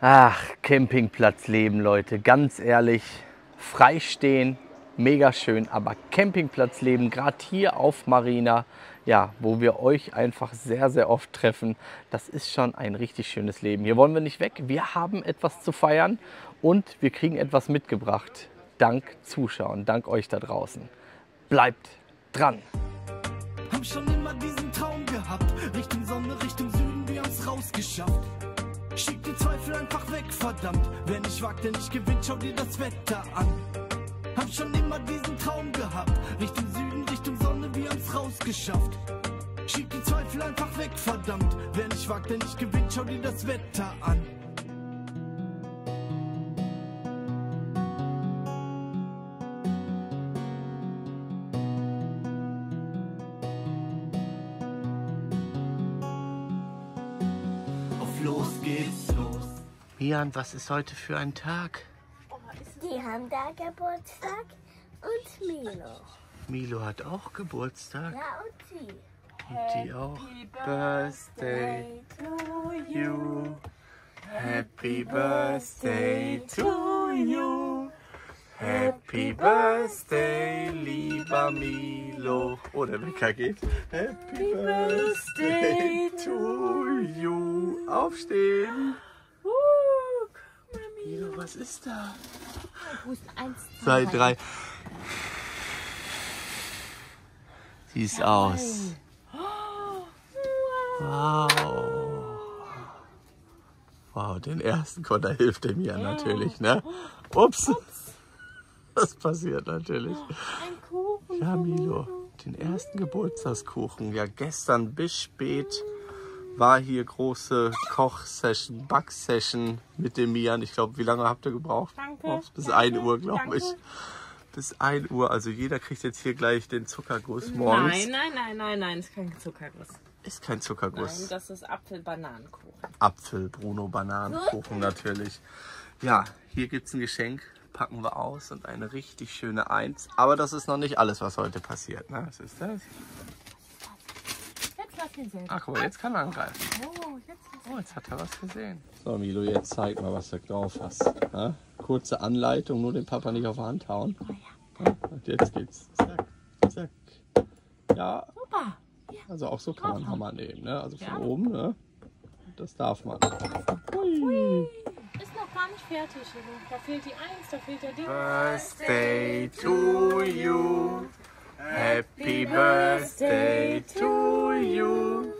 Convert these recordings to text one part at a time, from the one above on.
Ach, Campingplatzleben, Leute. Ganz ehrlich, freistehen, mega schön. Aber Campingplatzleben, gerade hier auf Marina, ja, wo wir euch einfach sehr, sehr oft treffen, das ist schon ein richtig schönes Leben. Hier wollen wir nicht weg. Wir haben etwas zu feiern und wir kriegen etwas mitgebracht. Dank Zuschauen, dank euch da draußen. Bleibt dran. Hab schon immer diesen Traum gehabt. Richtung Zweifel einfach weg, verdammt. Wer nicht wagt, der nicht gewinnt, schau dir das Wetter an. Hab schon immer diesen Traum gehabt. Richtung Süden, Richtung Sonne, wir haben's rausgeschafft. Schieb die Zweifel einfach weg, verdammt. Wer nicht wagt, der nicht gewinnt, schau dir das Wetter an. Los geht's los. Mian, was ist heute für ein Tag? Die haben da Geburtstag und Milo. Milo hat auch Geburtstag. Ja, und sie. Und die auch. Birthday to you. Happy Birthday to you. Happy Birthday, lieber Milo. Oh, der Wecker geht. Happy Birthday to you. Aufstehen. Milo, was ist da? Eins, Zwei, drei. Sieh's aus. Wow. Wow, den ersten Konter hilft er mir natürlich, ne? Ups. Das passiert natürlich. ein Kuchen. Ja, Milo, den ersten Geburtstagskuchen. Ja, gestern bis spät war hier große Kochsession, Backsession mit dem Mian. Ich glaube, wie lange habt ihr gebraucht? Danke, Oh, bis danke, 1 Uhr, glaube ich. Bis 1 Uhr. Also jeder kriegt jetzt hier gleich den Zuckerguss morgens. Nein, nein, nein, nein, nein, ist kein Zuckerguss. Ist kein Nein, Zuckerguss. das ist Apfel-Bananenkuchen. Apfel, Bruno, Bananenkuchen natürlich. Ja, hier gibt es ein Geschenk. Packen wir aus und eine richtig schöne Eins. Aber das ist noch nicht alles, was heute passiert. Ne? Was ist das? Jetzt lass ihn sehen. Ach, guck mal, jetzt kann er angreifen. Oh, jetzt Oh, jetzt hat er was gesehen. So, Milo, jetzt zeig mal, was du drauf hast. Ja? Kurze Anleitung, nur den Papa nicht auf die Hand hauen. Ja, und jetzt geht's. Zack, zack. Ja, Super. also auch so kann man Hammer nehmen. Ne? Also von Ja. oben, ne? Das darf man. Ist noch gar nicht fertig. Da fehlt die Eins, da fehlt der Ding. Birthday to you. Happy birthday to you.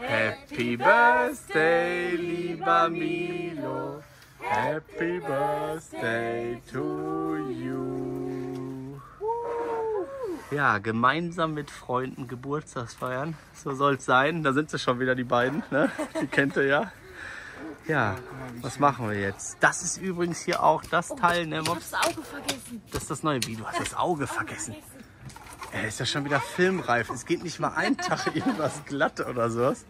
Happy birthday, lieber Milo. Happy birthday to you. Ja, gemeinsam mit Freunden Geburtstagsfeiern. So soll's sein. Da sind sie schon wieder, die beiden. Ne? Die kennt ihr ja. Ja, was machen wir jetzt? Das ist übrigens hier auch das Teil, ne, Ich Mops? hab's Auge vergessen. Das ist das neue Video. Du hast das Auge vergessen. Er ist ja schon wieder filmreif. Es geht nicht mal ein Tag irgendwas glatt oder sowas.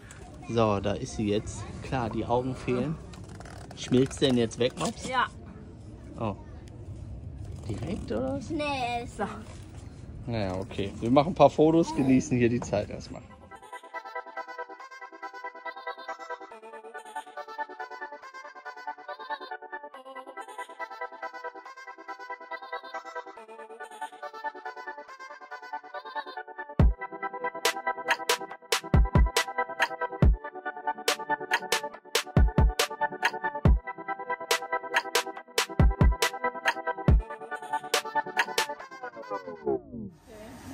So, da ist sie jetzt. Klar, die Augen fehlen. Schmilzt denn jetzt weg, Mops? Ja. Oh. Direkt oder was? Schnell. So. Naja, okay. Wir machen ein paar Fotos, genießen hier die Zeit erstmal.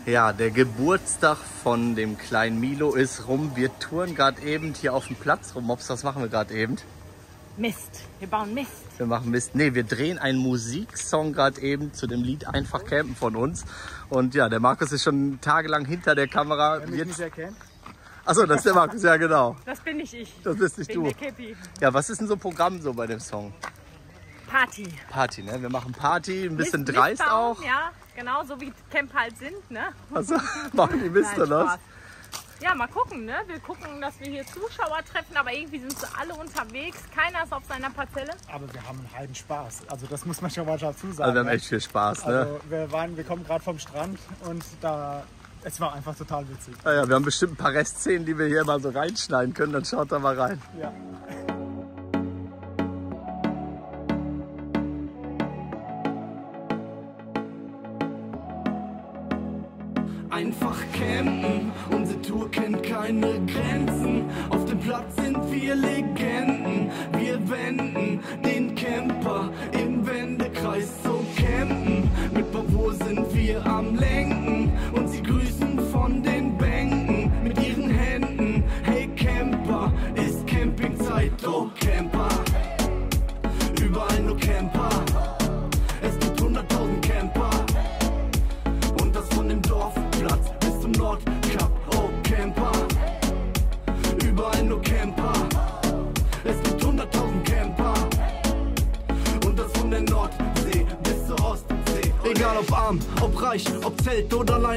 Ja, der Geburtstag von dem kleinen Milo ist rum. Wir touren gerade eben hier auf dem Platz rum. Mops, was machen wir gerade eben? Mist. Wir bauen Mist. Wir machen Mist. Nee, wir drehen einen Musiksong gerade eben zu dem Lied Einfach campen von uns. Und ja, der Markus ist schon tagelang hinter der Kamera. Jetzt... Achso, das ist der Markus, ja genau. Das bin nicht ich. Das bist nicht Bin du. Ja, was ist denn so Programm so bei dem Song? Party. Party, ne? Wir machen Party, ein bisschen Mist- dreist Mist bauen, auch. Ja, genau, so wie Camp halt sind, ne? Also, machen die Mist Nein, oder was? Ja, mal gucken, ne? Wir gucken, dass wir hier Zuschauer treffen, aber irgendwie sind sie alle unterwegs. Keiner ist auf seiner Parzelle. Aber wir haben einen halben Spaß. Also das muss man schon mal dazu sagen. Also wir haben ne? echt viel Spaß, ne? Also wir, waren, wir kommen gerade vom Strand und da es war einfach total witzig. Naja, wir haben bestimmt ein paar Restszenen, die wir hier mal so reinschneiden können. Dann schaut da mal rein. Ja. Einfach campen. Unsere Tour kennt keine Grenzen. Auf dem Platz sind wir Legenden. Wir wenden den Camper im Wendekreis. So campen. Mit Bravo sind wir am Lenken.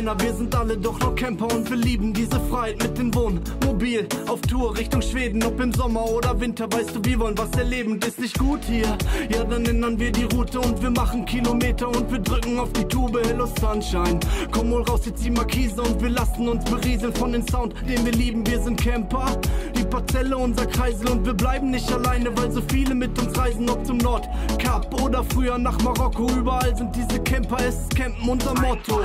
Liner, wir sind alle doch nur Camper und wir lieben diese Freiheit mit dem Wohnmobil. Auf Tour Richtung Schweden, ob im Sommer oder Winter, weißt du, wir wollen was erleben, ist nicht gut hier. Ja, dann ändern wir die Route und wir machen Kilometer und wir drücken auf die Tube. Hello Sunshine, komm wohl raus, jetzt die Markise und wir lassen uns berieseln von dem Sound, den wir lieben. Wir sind Camper, die Parzelle, unser Kreisel und wir bleiben nicht alleine, weil so viele mit uns reisen, ob zum Nordkap oder früher nach Marokko. Überall sind diese Camper, es ist Campen unser Motto.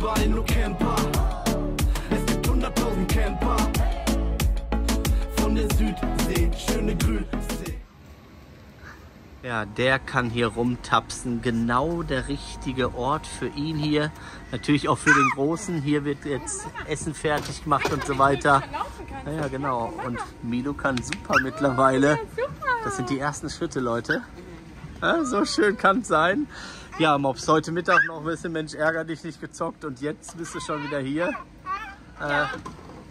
Überall nur Camper. Es gibt 100.000 Camper. Von der Südsee, schöne Grüße. Ja, der kann hier rumtapsen. Genau der richtige Ort für ihn hier. Natürlich auch für den Großen. Hier wird jetzt Essen fertig gemacht und so weiter. Ja, ja, genau. Und Milo kann super mittlerweile. Das sind die ersten Schritte, Leute. Ja, so schön kann es sein. Ja, Mops, heute Mittag noch ein bisschen Mensch, ärger dich nicht gezockt und jetzt bist du schon wieder hier. Äh,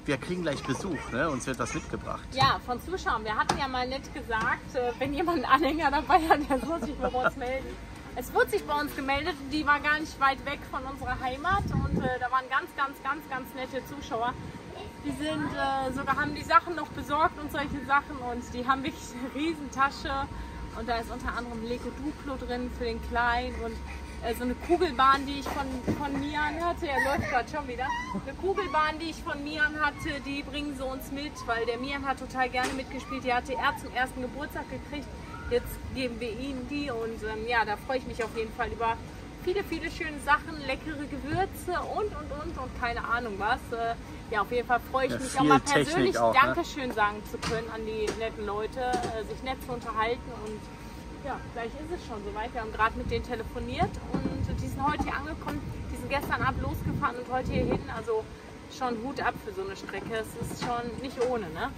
wir kriegen gleich Besuch, ne? Uns wird was mitgebracht. Ja, von Zuschauern. Wir hatten ja mal nett gesagt, äh, wenn jemand einen Anhänger dabei hat, der soll sich bei uns melden. Es wurde sich bei uns gemeldet, die war gar nicht weit weg von unserer Heimat und äh, da waren ganz, ganz, ganz, ganz nette Zuschauer. Die sind äh, sogar haben die Sachen noch besorgt und solche Sachen und die haben wirklich eine riesen Tasche und da ist unter anderem Lego Duplo drin für den Kleinen und äh, so eine Kugelbahn, die ich von, von Mian hatte. Er läuft gerade schon wieder. Eine Kugelbahn, die ich von Mian hatte, die bringen sie uns mit, weil der Mian hat total gerne mitgespielt. Die hatte er zum ersten Geburtstag gekriegt. Jetzt geben wir ihm die und ähm, ja, da freue ich mich auf jeden Fall über viele, viele schöne Sachen, leckere Gewürze und und und und keine Ahnung was. Äh, ja, auf jeden Fall freue ich Ja, mich auch mal persönlich auch, ne? Dankeschön sagen zu können an die netten Leute, äh, sich nett zu unterhalten und ja, gleich ist es schon soweit. Wir haben gerade mit denen telefoniert und die sind heute hier angekommen. Die sind gestern ab losgefahren und heute hier hin. Also schon Hut ab für so eine Strecke. Es ist schon nicht ohne, ne?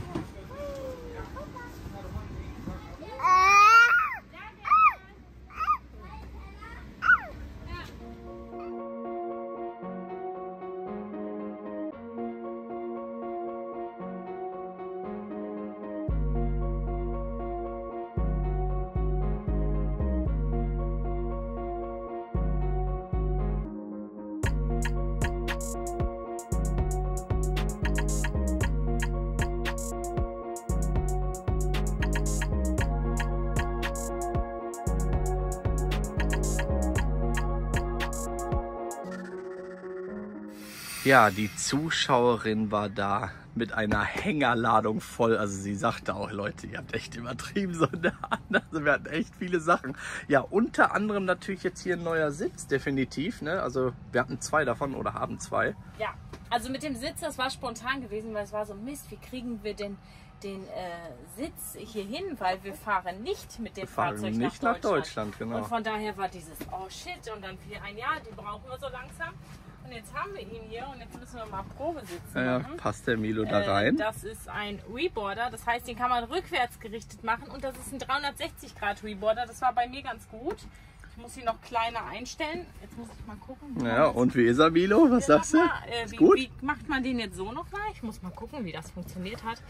Ja, die Zuschauerin war da mit einer Hängerladung voll. Also sie sagte auch, Leute, ihr habt echt übertrieben so eine Hand. Also wir hatten echt viele Sachen. Ja, unter anderem natürlich jetzt hier ein neuer Sitz, definitiv. Ne? Also wir hatten zwei davon oder haben zwei. Ja, also mit dem Sitz, das war spontan gewesen, weil es war so Mist, wie kriegen wir denn den äh, Sitz hier hin, weil wir fahren nicht mit dem Wir fahren Fahrzeug nicht nach nach Deutschland. Deutschland, genau. Und von daher war dieses, oh shit, und dann fiel ein Jahr, die brauchen wir so langsam. Und jetzt haben wir ihn hier und jetzt müssen wir mal Probe sitzen. Ja, machen. passt der Milo da Äh, rein? Das ist ein Reboarder, das heißt, den kann man rückwärts gerichtet machen und das ist ein 360 Grad Reboarder. Das war bei mir ganz gut. Ich muss ihn noch kleiner einstellen. Jetzt muss ich mal gucken. man ja, und wie ist er, Milo? Was Ja, sagst du? mal, äh, wie, gut? wie macht man den jetzt so nochmal? Ich muss mal gucken, wie das funktioniert hat.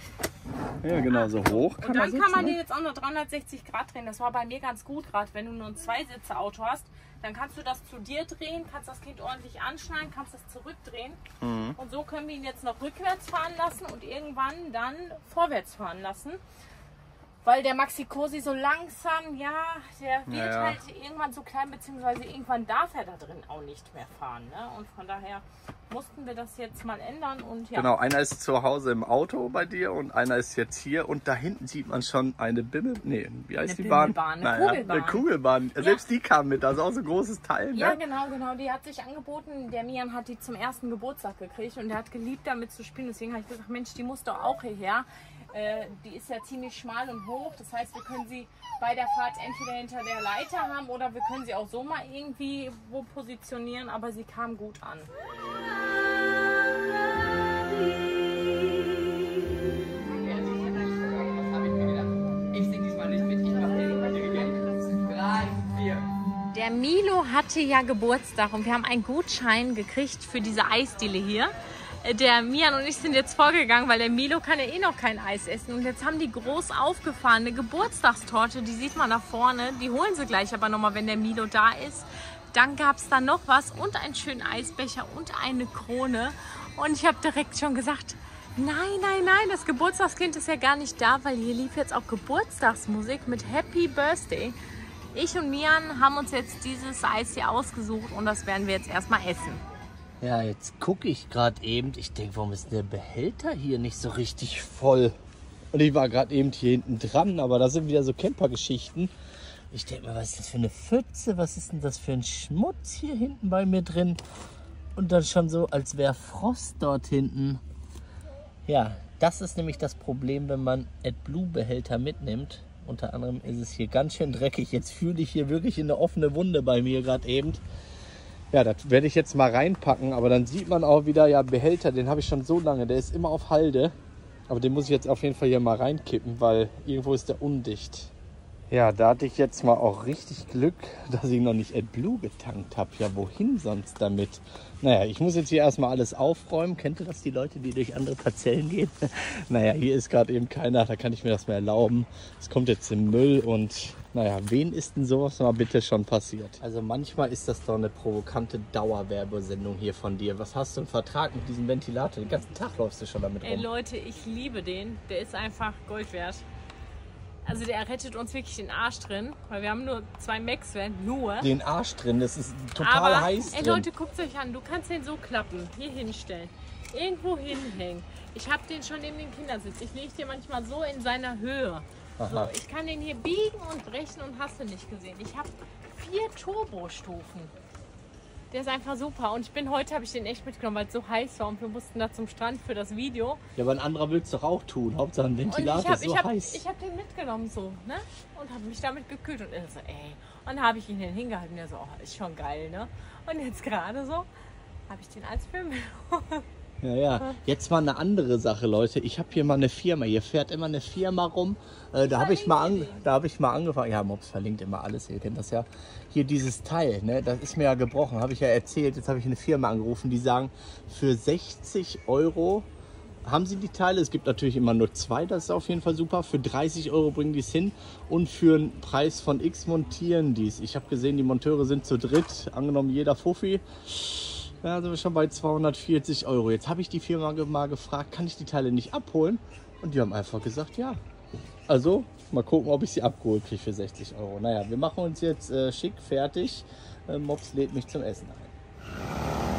Ja, genau, so hoch kann Und dann er kann man sitzen, den ne? jetzt auch noch 360 Grad drehen. Das war bei mir ganz gut, gerade wenn du nur ein Zweisitzer-Auto hast. Dann kannst du das zu dir drehen, kannst das Kind ordentlich anschneiden, kannst das zurückdrehen. Mhm. Und so können wir ihn jetzt noch rückwärts fahren lassen und irgendwann dann vorwärts fahren lassen. Weil der Maxi Cosi so langsam, ja, der wird Ja, ja. halt irgendwann so klein, beziehungsweise irgendwann darf er da drin auch nicht mehr fahren. Ne? Und von daher mussten wir das jetzt mal ändern und ja. Genau, einer ist zu Hause im Auto bei dir und einer ist jetzt hier und da hinten sieht man schon eine Bimmel, nee, wie heißt Eine die Bahn? Eine Naja, Kugelbahn. Eine Kugelbahn. Selbst die kam mit, das ist auch so ein großes Teil. Ja, ne? genau, genau. Die hat sich angeboten. Der Mian hat die zum ersten Geburtstag gekriegt und der hat geliebt, damit zu spielen. Deswegen habe ich gesagt, Mensch, die muss doch auch hierher. Äh, die ist ja ziemlich schmal und hoch. Das heißt, wir können sie bei der Fahrt entweder hinter der Leiter haben oder wir können sie auch so mal irgendwie wo positionieren. Aber sie kam gut an. Ich sing diesmal nicht mit, ich mach den Drei, vier. Der Milo hatte ja Geburtstag und wir haben einen Gutschein gekriegt für diese Eisdiele hier. Der Mian und ich sind jetzt vorgegangen, weil der Milo kann ja eh noch kein Eis essen. Und jetzt haben die groß aufgefahrene Geburtstagstorte, die sieht man da vorne. Die holen sie gleich aber nochmal, wenn der Milo da ist. Dann gab es da noch was und einen schönen Eisbecher und eine Krone. Und ich habe direkt schon gesagt, nein, nein, nein, das Geburtstagskind ist ja gar nicht da, weil hier lief jetzt auch Geburtstagsmusik mit Happy Birthday. Ich und Mian haben uns jetzt dieses Eis hier ausgesucht und das werden wir jetzt erstmal essen. Ja, jetzt gucke ich gerade eben. Ich denke, warum ist der Behälter hier nicht so richtig voll? Und ich war gerade eben hier hinten dran, aber da sind wieder so Campergeschichten. Ich denke mir, was ist das für eine Pfütze? Was ist denn das für ein Schmutz hier hinten bei mir drin? Und dann schon so, als wäre Frost dort hinten. Ja, das ist nämlich das Problem, wenn man AdBlue-Behälter mitnimmt. Unter anderem ist es hier ganz schön dreckig. Jetzt fühle ich hier wirklich eine offene Wunde bei mir gerade eben. Ja, das werde ich jetzt mal reinpacken, aber dann sieht man auch wieder, ja, Behälter, den habe ich schon so lange, der ist immer auf Halde. Aber den muss ich jetzt auf jeden Fall hier mal reinkippen, weil irgendwo ist der undicht. Ja, da hatte ich jetzt mal auch richtig Glück, dass ich noch nicht AdBlue getankt habe. Ja, wohin sonst damit? Naja, ich muss jetzt hier erstmal alles aufräumen. Kennt ihr das, die Leute, die durch andere Parzellen gehen? naja, hier ist gerade eben keiner, da kann ich mir das mal erlauben. Es kommt jetzt im Müll und naja, wen ist denn sowas mal bitte schon passiert? Also manchmal ist das doch eine provokante Dauerwerbesendung hier von dir. Was hast du einen Vertrag mit diesem Ventilator? Den ganzen Tag läufst du schon damit Ey rum. Leute, ich liebe den. Der ist einfach Gold wert. Also der rettet uns wirklich den Arsch drin, weil wir haben nur zwei Max-Van, nur. Den Arsch drin, das ist total Aber, heiß ey drin. Leute, guckt euch an, du kannst den so klappen, hier hinstellen, irgendwo hinhängen. Ich habe den schon neben den Kindersitz. Ich lege den manchmal so in seiner Höhe. So, ich kann den hier biegen und brechen und hast du nicht gesehen. Ich habe vier Turbostufen. Der ist einfach super. Und ich bin heute, habe ich den echt mitgenommen, weil es so heiß war und wir mussten da zum Strand für das Video. Ja, aber ein anderer will es doch auch tun. Hauptsache ein Ventilator habe ist so ich hab, heiß. ich hab den mitgenommen so, ne? Und habe mich damit gekühlt. Und er so, ey. Und dann habe ich ihn hier hingehalten. Und er so, oh, ist schon geil, ne? Und jetzt gerade so habe ich den als Film. Ja, ja. Jetzt mal eine andere Sache, Leute. Ich habe hier mal eine Firma. Hier fährt immer eine Firma rum. Äh, da habe ich mal habe ich mal angefangen. Ja, Mops verlinkt immer alles. Ihr kennt das ja. Hier dieses Teil, ne? Das ist mir ja gebrochen. Habe ich ja erzählt. Jetzt habe ich eine Firma angerufen, die sagen, für 60 Euro haben sie die Teile. Es gibt natürlich immer nur zwei, das ist auf jeden Fall super. Für 30 Euro bringen die es hin und für einen Preis von X montieren die es. Ich habe gesehen, die Monteure sind zu dritt, angenommen jeder Fuffi. Ja, sind wir schon bei 240 Euro. Jetzt habe ich die Firma mal gefragt, kann ich die Teile nicht abholen? Und die haben einfach gesagt, ja. Also, mal gucken, ob ich sie abgeholt kriege für 60 Euro. Naja, wir machen uns jetzt äh, schick fertig. Äh, Mops lädt mich zum Essen ein.